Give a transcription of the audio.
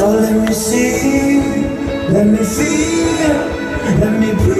So let me see, let me feel, let me breathe